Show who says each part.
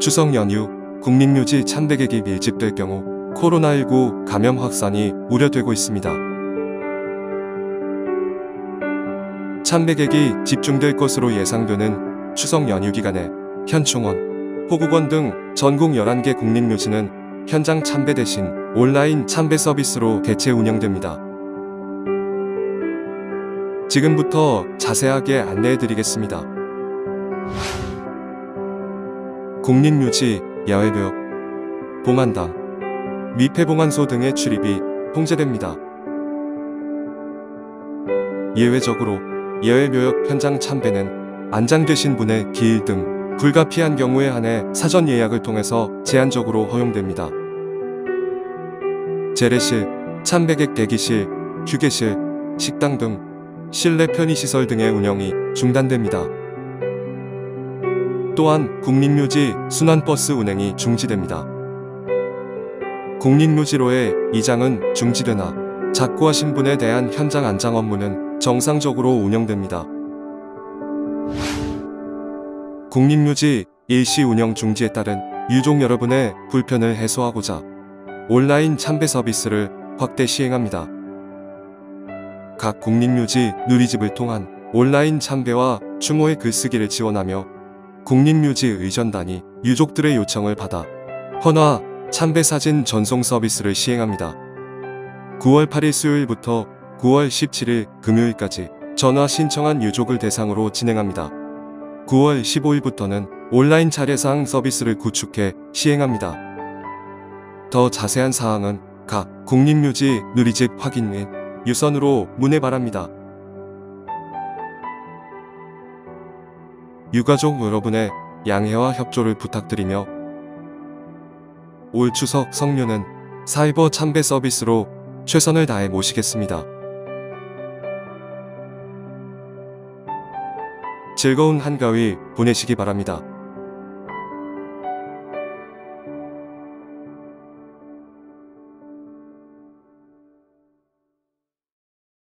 Speaker 1: 추석 연휴 국민묘지 참배객이 밀집될 경우 코로나19 감염 확산이 우려되고 있습니다. 참배객이 집중될 것으로 예상되는 추석 연휴 기간에 현충원, 호국원 등 전국 11개 국립묘지는 현장 참배 대신 온라인 참배 서비스로 대체 운영됩니다. 지금부터 자세하게 안내해 드리겠습니다. 국립묘지, 야외벽, 봉안당, 미폐봉안소 등의 출입이 통제됩니다. 예외적으로 예외묘역 현장 참배는 안장 되신 분의 기일 등 불가피한 경우에 한해 사전 예약을 통해서 제한적으로 허용됩니다. 재래실, 참배객 대기실, 휴게실, 식당 등 실내 편의시설 등의 운영이 중단됩니다. 또한 국립묘지 순환버스 운행이 중지됩니다. 국립묘지로의 이장은 중지되나 작고하신 분에 대한 현장 안장 업무는 정상적으로 운영됩니다. 국립묘지 일시 운영 중지에 따른 유족 여러분의 불편을 해소하고자 온라인 참배 서비스를 확대 시행합니다. 각 국립묘지 누리집을 통한 온라인 참배와 추모의 글쓰기를 지원하며 국립묘지 의전단이 유족들의 요청을 받아 헌화 참배 사진 전송 서비스를 시행합니다. 9월 8일 수요일부터 9월 17일 금요일까지 전화 신청한 유족을 대상으로 진행합니다. 9월 15일부터는 온라인 차례상 서비스를 구축해 시행합니다. 더 자세한 사항은 각 국립묘지 누리집 확인 및 유선으로 문의 바랍니다. 유가족 여러분의 양해와 협조를 부탁드리며 올 추석 성묘는 사이버 참배 서비스로 최선을 다해 모시겠습니다. 즐거운 한가위 보내시기 바랍니다.